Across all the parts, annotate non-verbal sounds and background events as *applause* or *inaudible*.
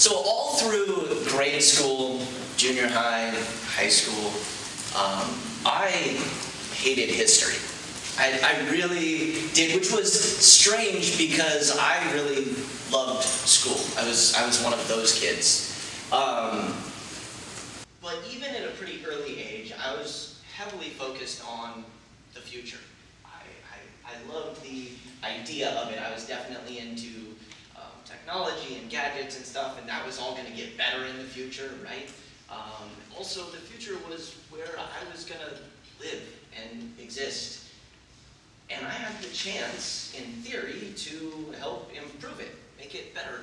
So all through grade school, junior high, high school, um, I hated history. I, I really did, which was strange because I really loved school. I was, I was one of those kids. Um, but even at a pretty early age, I was heavily focused on the future. I, I, I loved the idea of it. I was definitely into technology and gadgets and stuff, and that was all going to get better in the future, right? Um, also, the future was where I was going to live and exist. And I had the chance, in theory, to help improve it, make it better,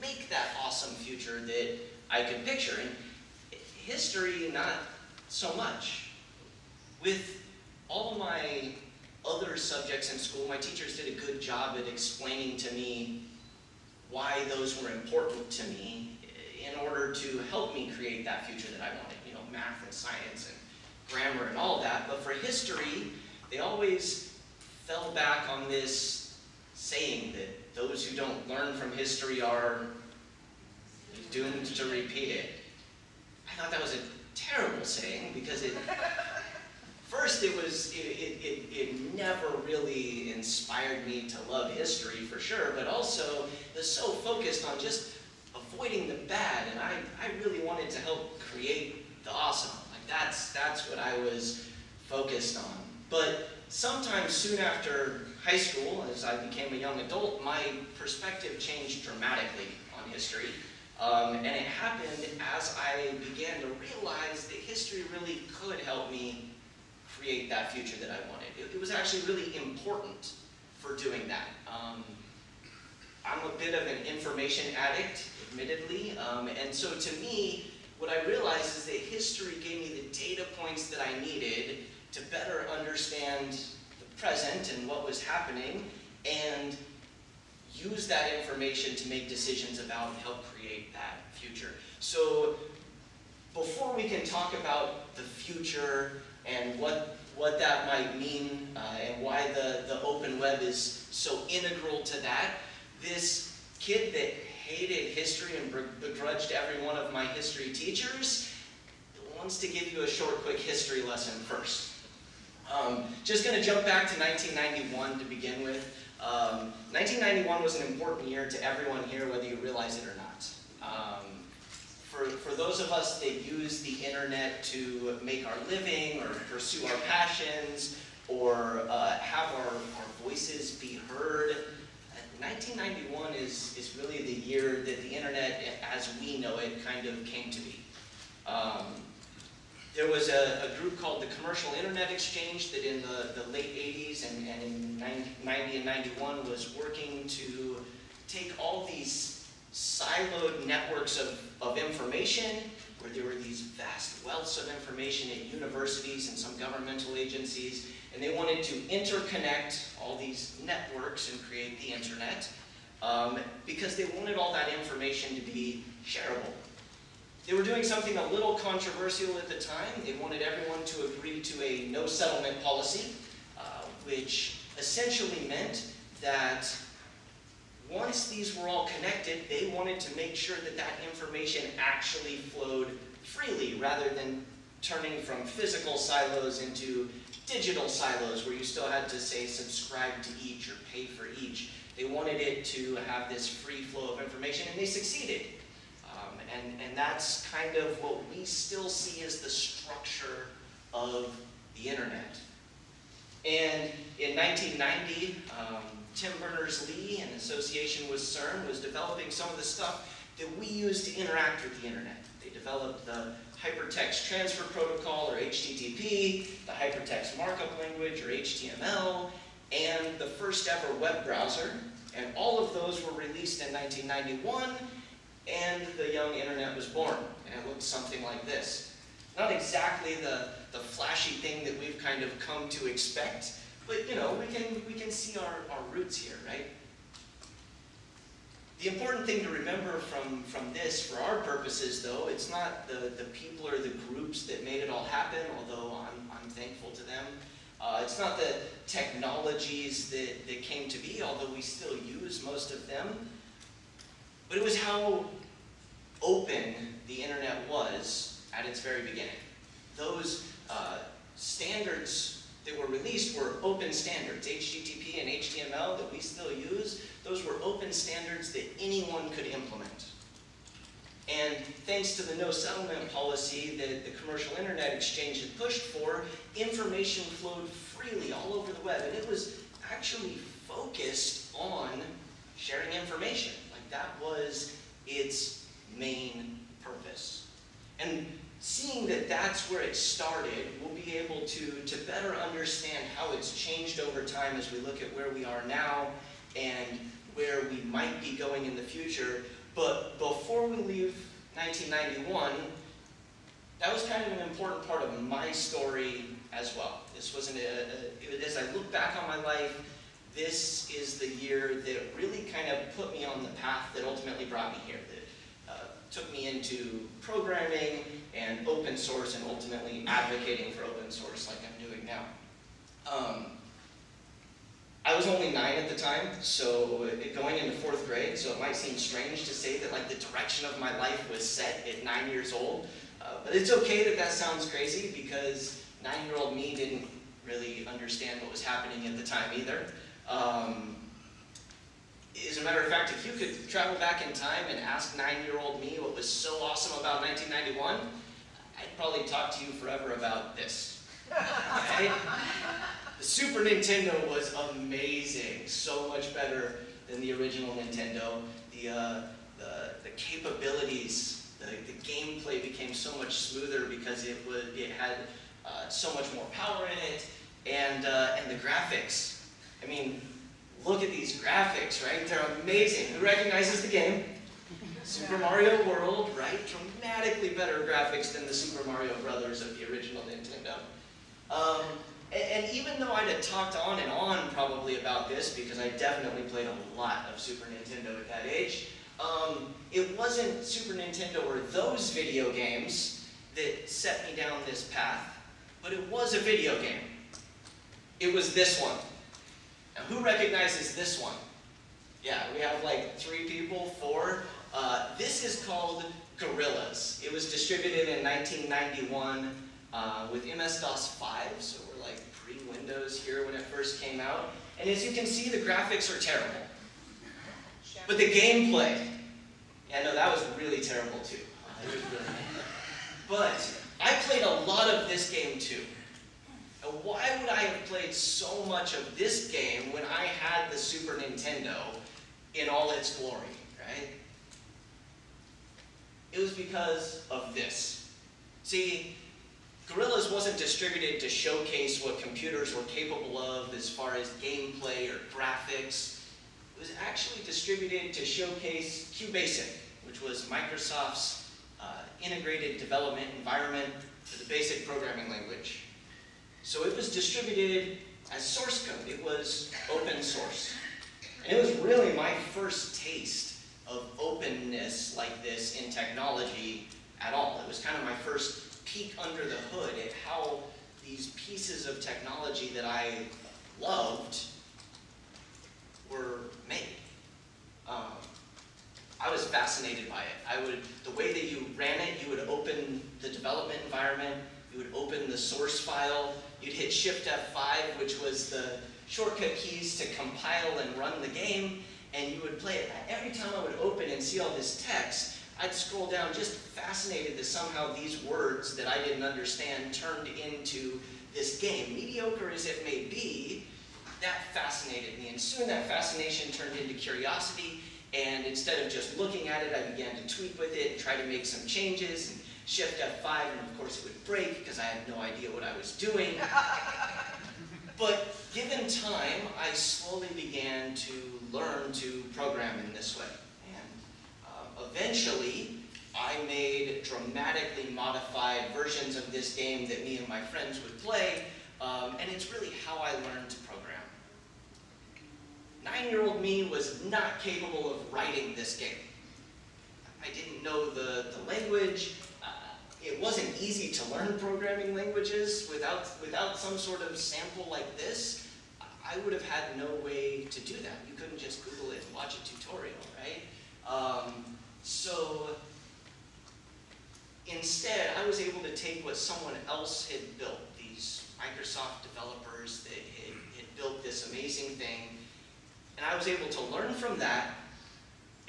make that awesome future that I could picture. And history, not so much. With all my other subjects in school, my teachers did a good job at explaining to me why those were important to me in order to help me create that future that I wanted. You know, math and science and grammar and all that. But for history, they always fell back on this saying that those who don't learn from history are doomed to repeat it. I thought that was a terrible saying because it first it was it, it, it, never really inspired me to love history for sure but also it was so focused on just avoiding the bad and I, I really wanted to help create the awesome. Like that's that's what I was focused on. But sometime soon after high school as I became a young adult my perspective changed dramatically on history. Um, and it happened as I began to realize that history really could help me create that future that I wanted. It, it was actually really important for doing that. Um, I'm a bit of an information addict, admittedly, um, and so to me, what I realized is that history gave me the data points that I needed to better understand the present and what was happening, and use that information to make decisions about and help create that future. So before we can talk about the future and what, what that might mean uh, and why the, the open web is so integral to that, this kid that hated history and begrudged every one of my history teachers wants to give you a short, quick history lesson first. Um, just going to jump back to 1991 to begin with. Um, 1991 was an important year to everyone here, whether you realize it or not. Um, for, for those of us that use the internet to make our living or pursue our passions or uh, have our, our voices be heard, 1991 is, is really the year that the internet, as we know it, kind of came to be. Um, there was a, a, group called the Commercial Internet Exchange that in the, the late 80s and, and in 90, 90 and 91 was working to take all these siloed networks of, of information where there were these vast wealths of information at universities and some governmental agencies, and they wanted to interconnect all these networks and create the internet um, because they wanted all that information to be shareable. They were doing something a little controversial at the time. They wanted everyone to agree to a no settlement policy, uh, which essentially meant that once these were all connected, they wanted to make sure that that information actually flowed freely rather than turning from physical silos into digital silos where you still had to say subscribe to each or pay for each. They wanted it to have this free flow of information and they succeeded. And, and that's kind of what we still see as the structure of the internet. And in 1990, um, Tim Berners-Lee, in association with CERN, was developing some of the stuff that we use to interact with the internet. They developed the Hypertext Transfer Protocol, or HTTP, the Hypertext Markup Language, or HTML, and the first ever web browser. And all of those were released in 1991, and the young internet was born. And it looked something like this. Not exactly the, the flashy thing that we've kind of come to expect, but you know, we can, we can see our, our roots here, right? The important thing to remember from, from this, for our purposes though, it's not the, the people or the groups that made it all happen, although I'm, I'm thankful to them. Uh, it's not the technologies that, that came to be, although we still use most of them. But it was how open the internet was at its very beginning. Those uh, standards that were released were open standards. HTTP and HTML that we still use, those were open standards that anyone could implement. And thanks to the no settlement policy that the commercial internet exchange had pushed for, information flowed freely all over the web. And it was actually focused on sharing information. Like that was its main purpose. And seeing that that's where it started, we'll be able to, to better understand how it's changed over time as we look at where we are now and where we might be going in the future but before we leave 1991, that was kind of an important part of my story as well. This wasn't a, a, as I look back on my life, this is the year that really kind of put me on the path that ultimately brought me here. Took me into programming and open source and ultimately advocating for open source like I'm doing now. Um, I was only nine at the time, so going into fourth grade, so it might seem strange to say that like the direction of my life was set at nine years old. Uh, but it's okay that that sounds crazy because nine-year-old me didn't really understand what was happening at the time either. Um, as a matter of fact, if you could travel back in time and ask nine-year-old me what was so awesome about 1991, I'd probably talk to you forever about this. Okay? The Super Nintendo was amazing, so much better than the original Nintendo. The, uh, the, the, capabilities, the, the, gameplay became so much smoother because it, would, it had uh, so much more power in it, and, uh, and the graphics. I mean, look at these graphics, right? They're amazing. Who recognizes the game? Super Mario World, right? Dramatically better graphics than the Super Mario Brothers of the original Nintendo. Um, and, and even though I'd have talked on and on probably about this, because I definitely played a lot of Super Nintendo at that age, um, it wasn't Super Nintendo or those video games that set me down this path, but it was a video game. It was this one. Now, who recognizes this one? Yeah, we have like three people, four. Uh, this is called Gorillas. It was distributed in 1991 uh, with MS-DOS 5, so we're like pre-Windows here when it first came out. And as you can see, the graphics are terrible. But the gameplay, yeah, no, that was really terrible too. Really *laughs* but I played a lot of this game too. Why would I have played so much of this game when I had the Super Nintendo in all its glory, right? It was because of this. See, Gorillas wasn't distributed to showcase what computers were capable of as far as gameplay or graphics. It was actually distributed to showcase QBasic, which was Microsoft's uh, integrated development environment for the basic programming language. So it was distributed as source code. It was open source. And it was really my first taste of openness like this in technology at all. It was kind of my first peek under the hood at how these pieces of technology that I loved were made. Um, I was fascinated by it. I would, the way that you ran it, you would open the development environment, you would open the source file, you'd hit Shift F5, which was the shortcut keys to compile and run the game, and you would play it. Every time I would open and see all this text, I'd scroll down just fascinated that somehow these words that I didn't understand turned into this game. Mediocre as it may be, that fascinated me. And soon that fascination turned into curiosity. And instead of just looking at it, I began to tweak with it and try to make some changes and shift F5. And of course, it would break because I had no idea what I was doing. *laughs* but given time, I slowly began to learn to program in this way And eventually, I made dramatically modified versions of this game that me and my friends would play, um, and it's really how I learned to program. Nine-year-old me was not capable of writing this game. I didn't know the, the language. It wasn't easy to learn programming languages without, without some sort of sample like this. I would have had no way to do that. You couldn't just Google it and watch a tutorial, right? Um, so instead, I was able to take what someone else had built, these Microsoft developers that had, had built this amazing thing, and I was able to learn from that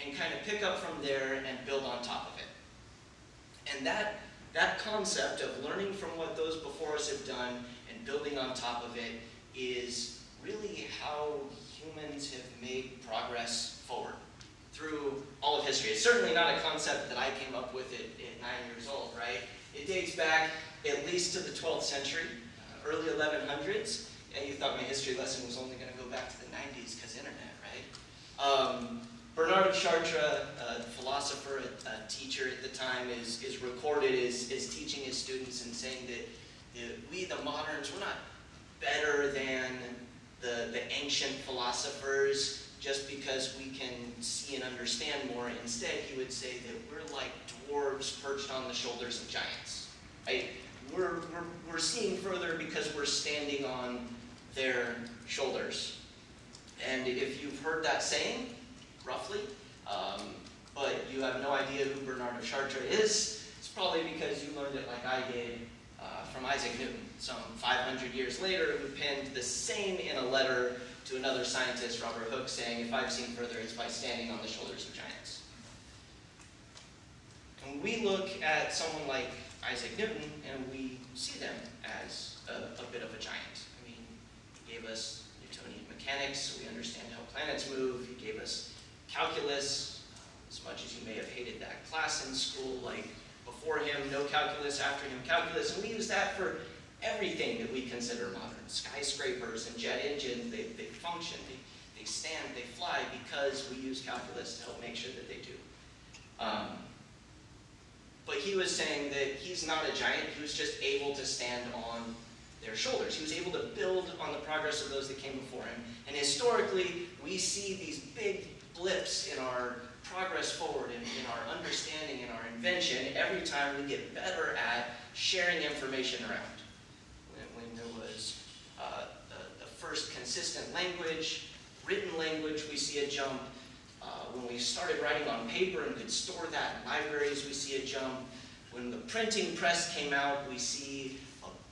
and kind of pick up from there and build on top of it. And that, that concept of learning from what those before us have done and building on top of it is really how humans have made progress forward through all of history. It's certainly not a concept that I came up with at, at nine years old, right? It dates back at least to the 12th century, uh, early 1100s. And you thought my history lesson was only going to go back to the 90s because internet, right? Um, Bernard Chartres, a philosopher, a, teacher at the time, is, is recorded as, as teaching his students and saying that we, the moderns, we're not better than the, the ancient philosophers just because we can see and understand more. Instead, he would say that we're like dwarves perched on the shoulders of giants. Right? We're, we're, we're seeing further because we're standing on their shoulders. And if you've heard that saying, roughly, um, but you have no idea who Bernard of Chartres is, it's probably because you learned it like I did uh, from Isaac Newton, some 500 years later, who penned the same in a letter to another scientist, Robert Hooke, saying, if I've seen further, it's by standing on the shoulders of giants. And we look at someone like Isaac Newton, and we see them as a, a bit of a giant. I mean, he gave us Newtonian mechanics, so we understand how planets move. He gave us calculus, as much as you may have hated that class in school, like before him, no calculus, after him, calculus, and we use that for everything that we consider modern. Skyscrapers and jet engines, they, they function, they, they stand, they fly because we use calculus to help make sure that they do. Um, but he was saying that he's not a giant, he was just able to stand on their shoulders. He was able to build on the progress of those that came before him. And historically, we see these big blips in our progress forward, in, in our understanding, in our invention, every time we get better at sharing information around when there was uh, the, the, first consistent language, written language, we see a jump. Uh, when we started writing on paper and could store that in libraries, we see a jump. When the printing press came out, we see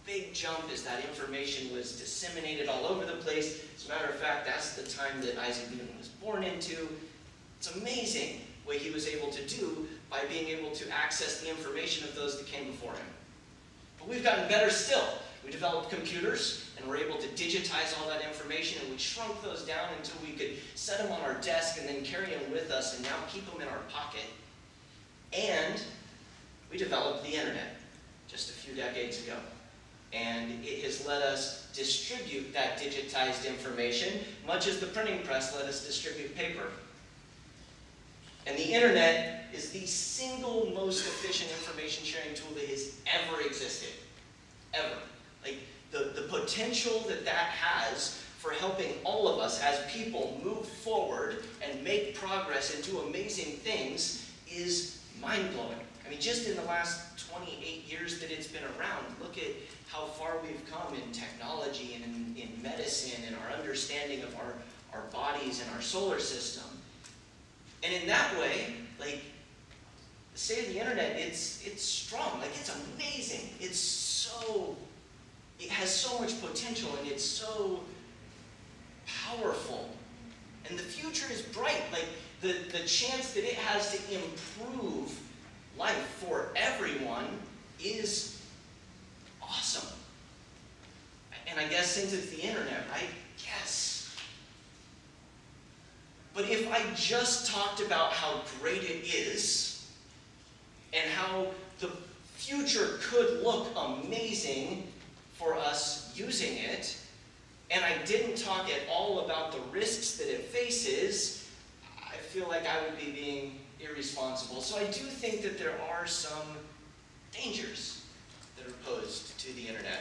big jump as that information was disseminated all over the place. As a matter of fact, that's the time that Isaac Newton was born into. It's amazing what he was able to do by being able to access the information of those that came before him. But we've gotten better still. We developed computers and were able to digitize all that information and we shrunk those down until we could set them on our desk and then carry them with us and now keep them in our pocket. And we developed the internet just a few decades ago. And it has let us distribute that digitized information, much as the printing press let us distribute paper. And the internet is the single most efficient information sharing tool that has ever existed. Ever. Like the, the potential that that has for helping all of us as people move forward and make progress and do amazing things is mind-blowing. I mean, just in the last 28 years that it's been around, look at how far we've come in technology and in, in medicine and our understanding of our, our bodies and our solar system. And in that way, like, of the internet, it's, it's strong. Like, it's amazing. It's so it has so much potential and it's so powerful. And the future is bright. Like the, the chance that it has to improve life for everyone is awesome. And I guess since it's the internet, right? Yes. But if I just talked about how great it is and how the future could look amazing for us using it, and I didn't talk at all about the risks that it faces, I feel like I would be being irresponsible. So I do think that there are some dangers that are posed to the internet,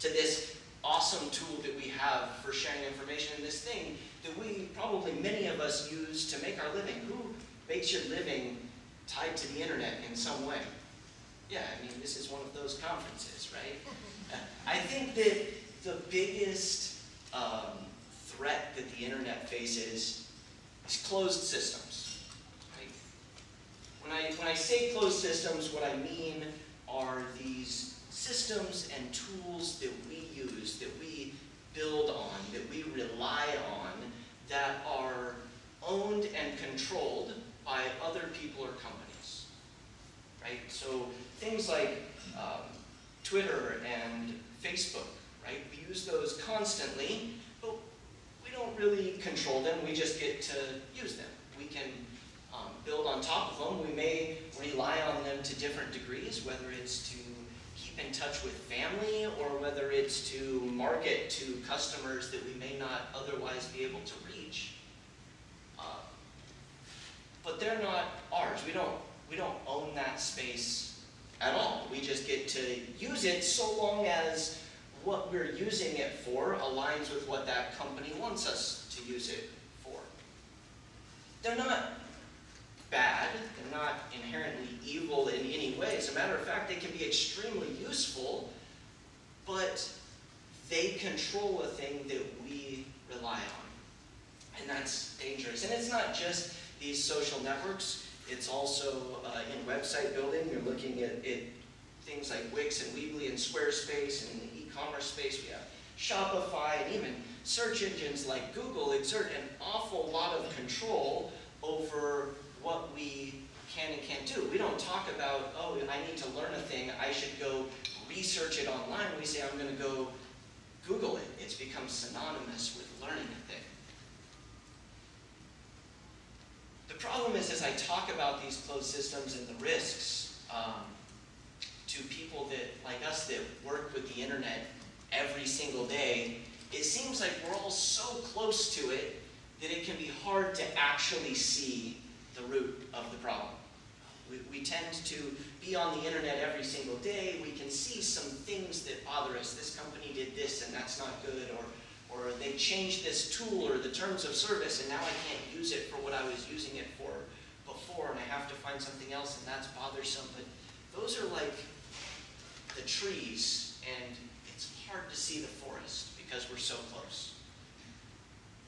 to this awesome tool that we have for sharing information, and this thing that we, probably many of us, use to make our living. Who makes your living tied to the internet in some way? Yeah, I mean, this is one of those conferences, right? *laughs* I think that the biggest um, threat that the internet faces is closed systems. When, I, when I say closed systems, what I mean are these systems and tools that we use, that we build on, that we rely on, that are owned and controlled by other people or companies. Right? So things like um, Twitter and Facebook, right? We use those constantly, but we don't really control them, we just get to use them. We can build on top of them. We may rely on them to different degrees, whether it's to keep in touch with family or whether it's to market to customers that we may not otherwise be able to reach. Uh, but they're not ours. We don't, we don't own that space at all. We just get to use it so long as what we're using it for aligns with what that company wants us to use it for. They're not bad, they're not inherently evil in any way. As a matter of fact, they can be extremely useful, but they control a thing that we rely on. And that's dangerous. And it's not just these social networks, it's also uh, in website building. You're looking at, at things like Wix and Weebly and Squarespace and in the e-commerce space. We have Shopify and even search engines like Google exert an awful lot of control over what we can and can't do. We don't talk about, oh, I need to learn a thing, I should go research it online. We say, I'm going to go Google it. It's become synonymous with learning a thing. The problem is, as I talk about these closed systems and the risks um, to people that, like us, that work with the internet every single day, it seems like we're all so close to it that it can be hard to actually see the root of the problem. Tend to be on the internet every single day. We can see some things that bother us. This company did this and that's not good, or, or they changed this tool or the terms of service and now I can't use it for what I was using it for before and I have to find something else and that's bothersome. But those are like the trees and it's hard to see the forest because we're so close.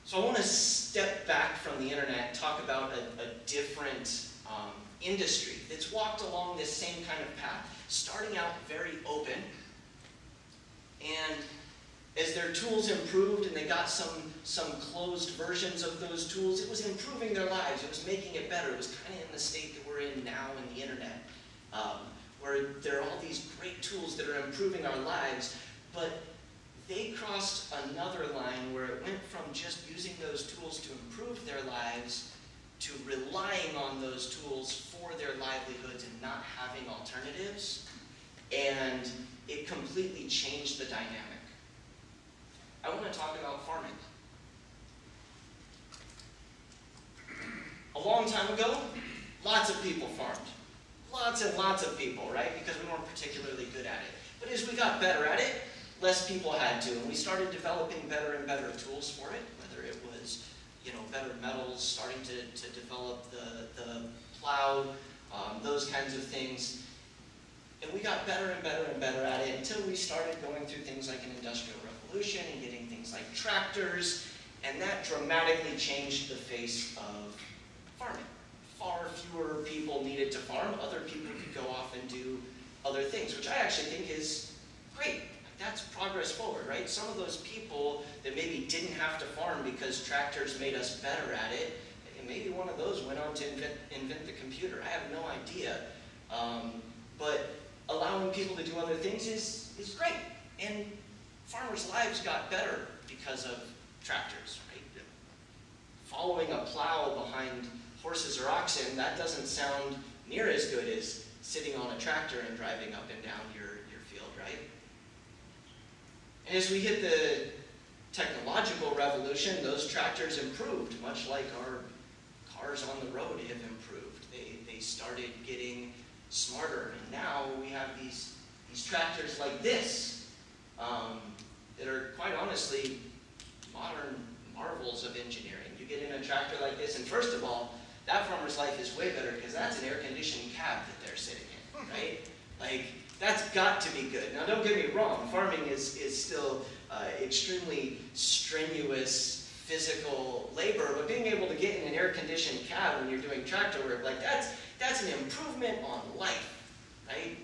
So I want to step back from the internet talk about a, a different um, industry that's walked along this same kind of path, starting out very open. And as their tools improved and they got some, some closed versions of those tools, it was improving their lives. It was making it better. It was kind of in the state that we're in now in the internet, um, where there are all these great tools that are improving our lives, but they crossed another line where it went from just using those tools to improve their lives to relying on those tools for their livelihoods and not having alternatives. And it completely changed the dynamic. I want to talk about farming. A long time ago, lots of people farmed. Lots and lots of people, right? Because we weren't particularly good at it. But as we got better at it, less people had to. And we started developing better and better tools for it, whether it was you know, better metals, starting to, to develop the, the plow, um, those kinds of things. And we got better and better and better at it until we started going through things like an industrial revolution and getting things like tractors, and that dramatically changed the face of farming. Far fewer people needed to farm, other people could go off and do other things, which I actually think is great that's progress forward, right? Some of those people that maybe didn't have to farm because tractors made us better at it, and maybe one of those went on to invent, invent the computer. I have no idea. Um, but allowing people to do other things is, is great. And farmers' lives got better because of tractors, right? Following a plow behind horses or oxen, that doesn't sound near as good as sitting on a tractor and driving up and down your, your field, right? And as we hit the technological revolution, those tractors improved, much like our cars on the road have improved. They, they started getting smarter, and now we have these, these tractors like this um, that are quite honestly modern marvels of engineering. You get in a tractor like this, and first of all, that farmer's life is way better because that's an air-conditioned cab that they're sitting in, right? Like, that's got to be good. Now, don't get me wrong, farming is, is still uh, extremely strenuous physical labor, but being able to get in an air-conditioned cab when you're doing tractor work, like that's, that's an improvement on life, right?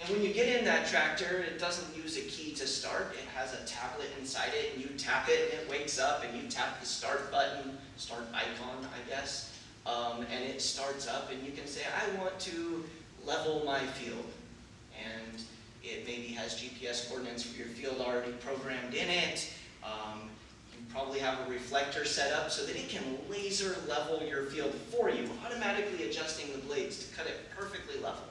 And when you get in that tractor, it doesn't use a key to start. It has a tablet inside it, and you tap it, and it wakes up, and you tap the start button, start icon, I guess, um, and it starts up, and you can say, I want to level my field. And it maybe has GPS coordinates for your field already programmed in it. Um, you probably have a reflector set up so that it can laser level your field for you, automatically adjusting the blades to cut it perfectly level.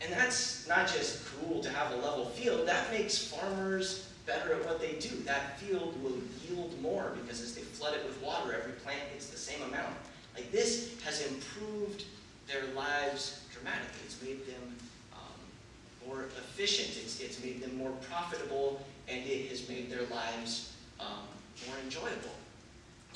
And that's not just cool to have a level field, that makes farmers better at what they do. That field will yield more because as they flood it with water, every plant gets the same amount. Like this has improved their lives It's made them um, more efficient. It's, it's made them more profitable, and it has made their lives um, more enjoyable.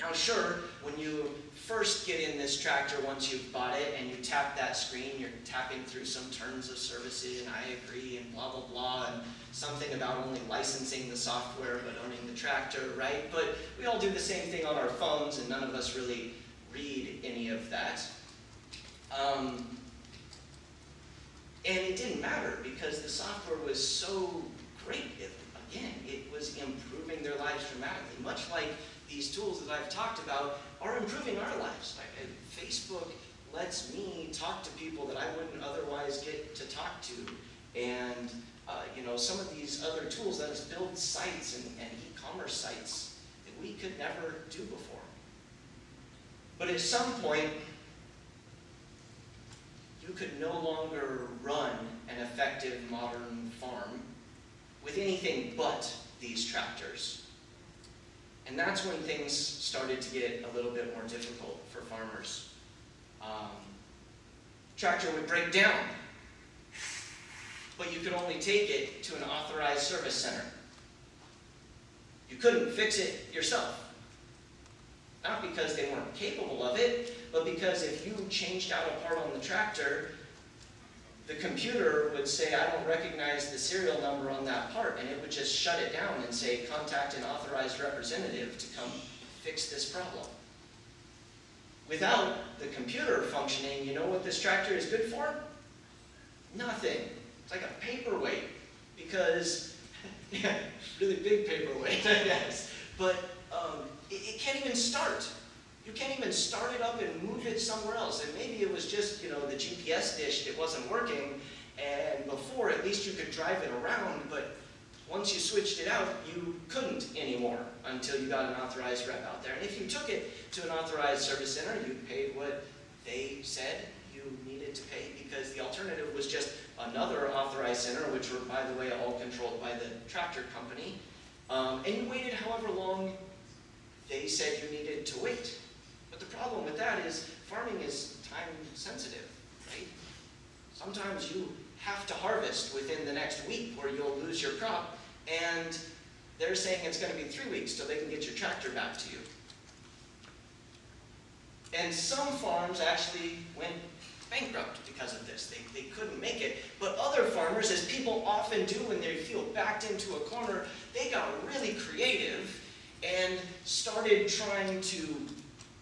Now, sure, when you first get in this tractor, once you've bought it and you tap that screen, you're tapping through some terms of services, and I agree, and blah, blah, blah, and something about only licensing the software but owning the tractor, right? But we all do the same thing on our phones, and none of us really read any of that. Um, didn't matter because the software was so great. It, again, it was improving their lives dramatically, much like these tools that I've talked about are improving our lives. Facebook lets me talk to people that I wouldn't otherwise get to talk to. And uh, you know, some of these other tools let us build sites and, and e-commerce sites that we could never do before. But at some point, you could no longer run an effective modern farm with anything but these tractors. And that's when things started to get a little bit more difficult for farmers. Um, tractor would break down, but you could only take it to an authorized service center. You couldn't fix it yourself. Not because they weren't capable of it, but because if you changed out a part on the tractor, the computer would say, I don't recognize the serial number on that part, and it would just shut it down and say, contact an authorized representative to come fix this problem. Without the computer functioning, you know what this tractor is good for? Nothing. It's like a paperweight, because, yeah, *laughs* really big paperweight, *laughs* yes, but um, it, it can't even start. You can't even start it up and move it somewhere else. And maybe it was just, you know, the GPS dish that wasn't working, and before at least you could drive it around, but once you switched it out, you couldn't anymore until you got an authorized rep out there. And if you took it to an authorized service center, you paid what they said you needed to pay because the alternative was just another authorized center, which were, by the way, all controlled by the tractor company. Um, and you waited however long they said you needed to wait. But the problem with that is farming is time sensitive, right? Sometimes you have to harvest within the next week or you'll lose your crop and they're saying it's going to be three weeks till they can get your tractor back to you. And some farms actually went bankrupt because of this. They, they couldn't make it. But other farmers, as people often do when they feel backed into a corner, they got really creative and started trying to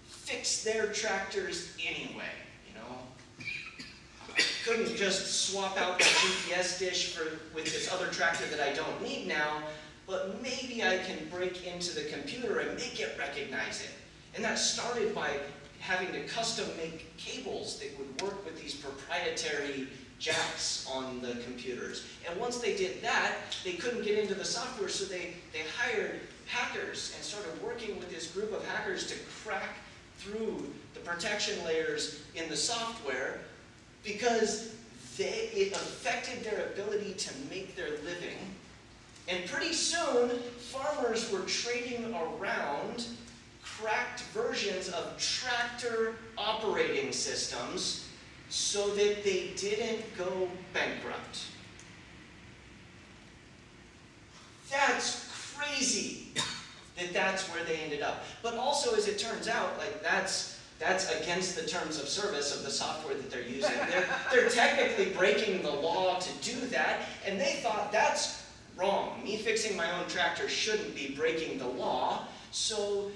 fix their tractors anyway, you know? I couldn't just swap out the GPS dish for, with this other tractor that I don't need now, but maybe I can break into the computer and make it recognize it. And that started by having to custom make cables that would work with these proprietary jacks on the computers. And once they did that, they couldn't get into the software, so they, they hired hackers and started working with this group of hackers to crack through the protection layers in the software because they, it affected their ability to make their living. And pretty soon, farmers were trading around cracked versions of tractor operating systems so that they didn't go bankrupt. That's crazy that's where they ended up. But also, as it turns out, like that's that's against the terms of service of the software that they're using. They're, *laughs* they're technically breaking the law to do that, and they thought that's wrong. Me fixing my own tractor shouldn't be breaking the law, so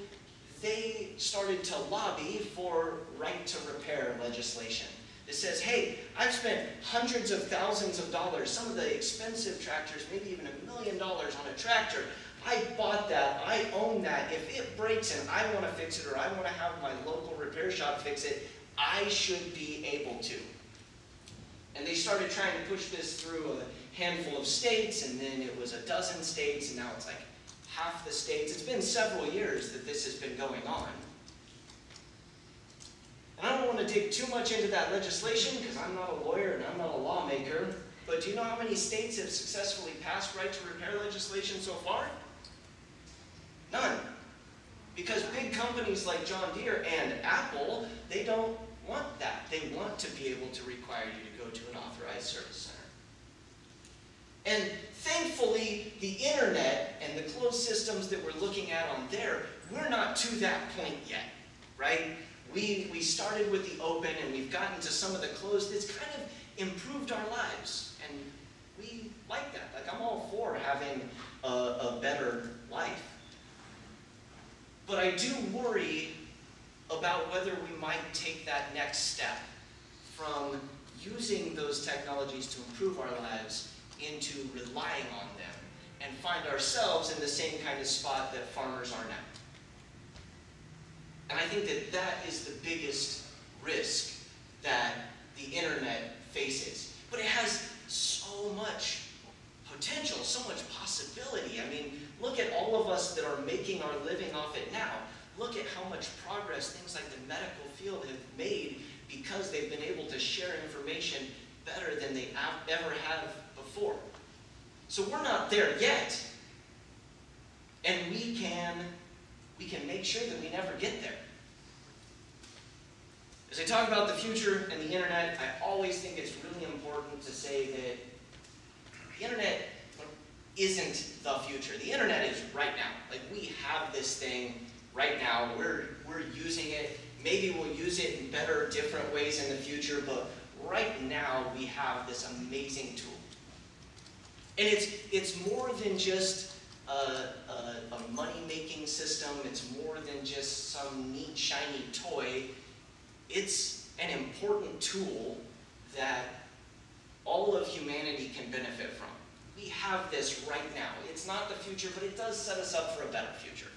they started to lobby for right to repair legislation It says, hey, I've spent hundreds of thousands of dollars, some of the expensive tractors, maybe even a million dollars on a tractor. I bought that, I own that. If it breaks and I want to fix it or I want to have my local repair shop fix it, I should be able to. And they started trying to push this through a handful of states, and then it was a dozen states, and now it's like half the states. It's been several years that this has been going on. And I don't want to dig too much into that legislation because I'm not a lawyer and I'm not a lawmaker. But do you know how many states have successfully passed right to repair legislation so far? None. Because big companies like John Deere and Apple, they don't want that. They want to be able to require you to go to an authorized service center. And thankfully, the internet and the closed systems that we're looking at on there, we're not to that point yet, right? We, we started with the open and we've gotten to some of the closed. It's kind of improved our lives. And we like that. Like, I'm all for having a, a better life. But I do worry about whether we might take that next step from using those technologies to improve our lives into relying on them and find ourselves in the same kind of spot that farmers are now. And I think that that is the biggest risk that the internet faces. But it has so much possibility. I mean, look at all of us that are making our living off it now. Look at how much progress things like the medical field have made because they've been able to share information better than they ever have before. So we're not there yet. And we can we can make sure that we never get there. As I talk about the future and the internet, I always think it's really important to say that the internet isn't the future. The internet is right now. Like we have this thing right now. We're we're using it. Maybe we'll use it in better, different ways in the future, but right now we have this amazing tool. And it's it's more than just a, a, a money-making system. It's more than just some neat, shiny toy. It's an important tool that all of humanity can benefit from. We have this right now. It's not the future, but it does set us up for a better future.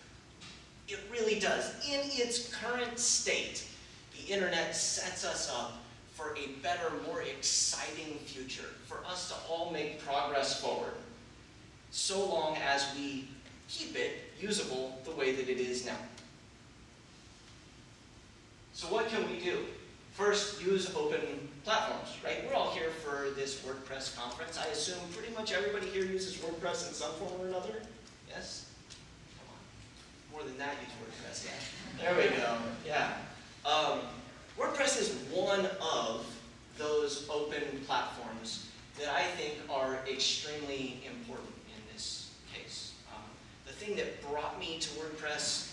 It really does. In its current state, the internet sets us up for a better, more exciting future, for us to all make progress forward, so long as we keep it usable the way that it is now. So what can we do? First, use open platforms, right? We're all here for this WordPress conference. I assume pretty much everybody here uses WordPress in some form or another? Yes? Come on. More than that, you use WordPress, yeah. There we go, yeah. Um, WordPress is one of those open platforms that I think are extremely important in this case. Um, the thing that brought me to WordPress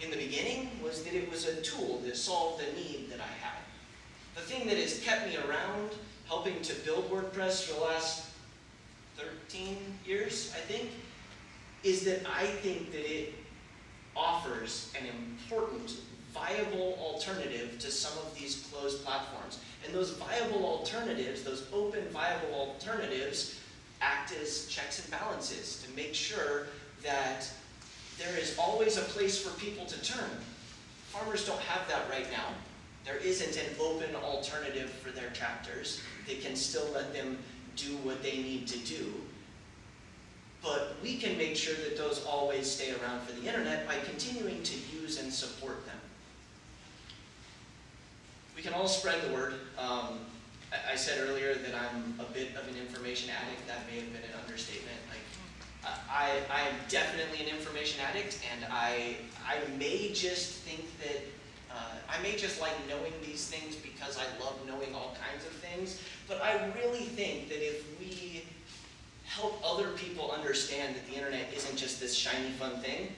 in the beginning was that it was a tool that solved a need that I had. The thing that has kept me around helping to build WordPress for the last 13 years, I think, is that I think that it offers an important viable alternative to some of these closed platforms. And those viable alternatives, those open viable alternatives, act as checks and balances to make sure that there is always a place for people to turn. Farmers don't have that right now. There isn't an open alternative for their chapters. They can still let them do what they need to do. But we can make sure that those always stay around for the internet by continuing to use and support them we can all spread the word. Um, I, I, said earlier that I'm a bit of an information addict. That may have been an understatement. Like, I, I am definitely an information addict, and I, I may just think that uh, I may just like knowing these things because I love knowing all kinds of things, but I really think that if we help other people understand that the internet isn't just this shiny fun thing,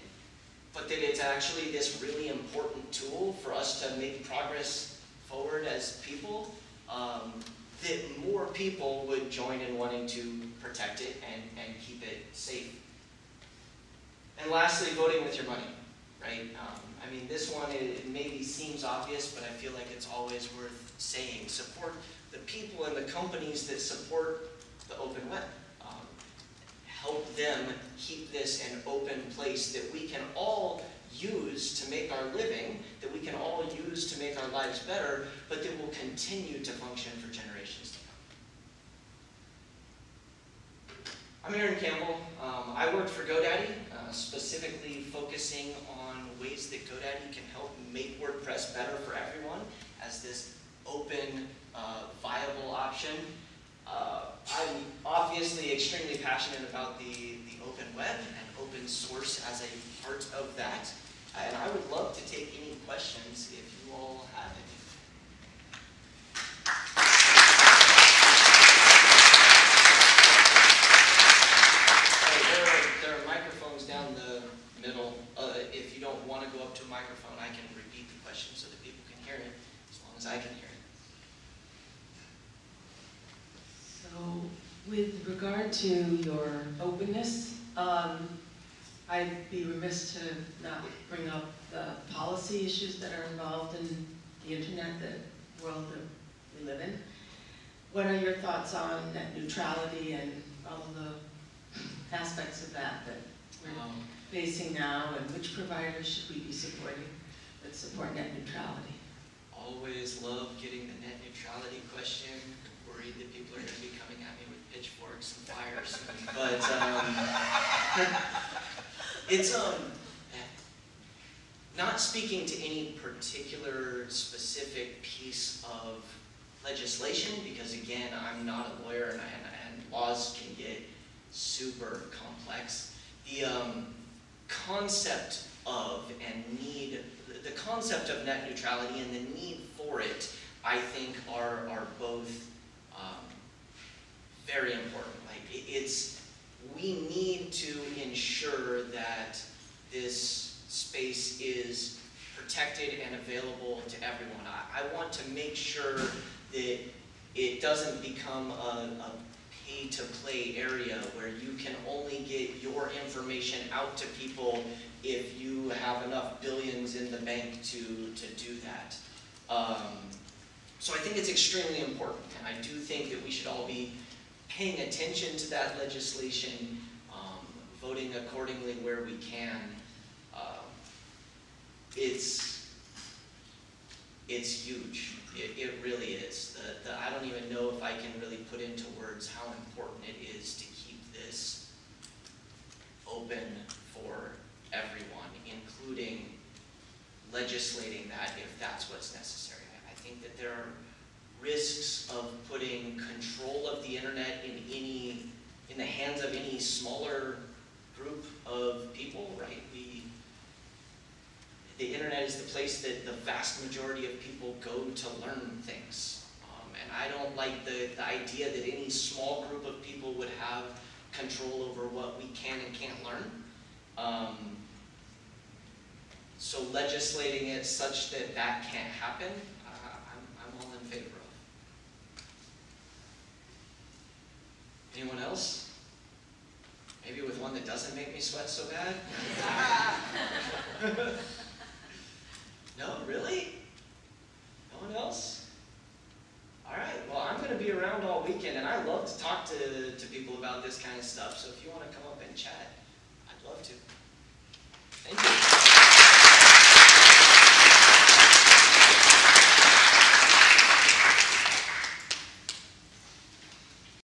but that it's actually this really important tool for us to make progress forward as people, um, that more people would join in wanting to protect it and, and keep it safe. And lastly, voting with your money, right? Um, I mean, this one, it it maybe seems obvious, but I feel like it's always worth saying. Support the people and the companies that support the open web. Um, Help them keep this an open place that we can all use to make our living, that we can all use to make our lives better, but that will continue to function for generations to come. I'm Aaron Campbell. Um, I worked for GoDaddy, uh, specifically focusing on ways that GoDaddy can help make WordPress better for everyone as this open, uh, viable option. Uh, I'm obviously extremely passionate about the, the open web and open source as a part of that. And I would love to take any questions if you all have any. Hey, there are, there are microphones down the middle. Uh, if you don't want to go up to a microphone, I can repeat the question so that people can hear it, as long as I can hear it. So with regard to your openness, um, I'd be remiss to not bring up the policy issues that are involved in the internet, the world that we live in. What are your thoughts on net neutrality and all of the aspects of that that Um, facing now, and which providers should we be supporting that support net neutrality? Always love getting the net neutrality question. Worried that people are going to be coming at me with pitchforks and fires. But um, *laughs* it's um, not speaking to any particular specific piece of legislation because again, I'm not a lawyer and, and, and laws can get super complex. The um, concept of and need, the concept of net neutrality and the need for it, I think are, are both um, very important. Like it- it's, we need to ensure that this space is protected and available to everyone. I, I want to make sure that it doesn't become a, a pay-to-play area where you can only get your information out to people if you have enough billions in the bank to, to do that. Um, so I think it's extremely important, and I do think that we should all be paying attention to that legislation, um, voting accordingly where we can. Um, It's, it's huge. It, it really is. The, the, I don't even know if I can really put into words how important it is to keep this open for everyone, including legislating that if that's what's necessary. I- think that there are risks of putting control of the internet in any, in the hands of any smaller group of people, right? We, the internet is the place that the vast majority of people go to learn things. Um, and I don't like the, the idea that any small group of people would have control over what we can and can't learn. Um, so legislating it such that that can't happen, uh, I'm, I'm all in favor of. Anyone else? Maybe with one that doesn't make me sweat so bad? *laughs* *laughs* No, really? No one else? All right, well, I'm going to be around all weekend, and I love to talk to, to people about this kind of stuff. So if you want to come up and chat, I'd love to. Thank you.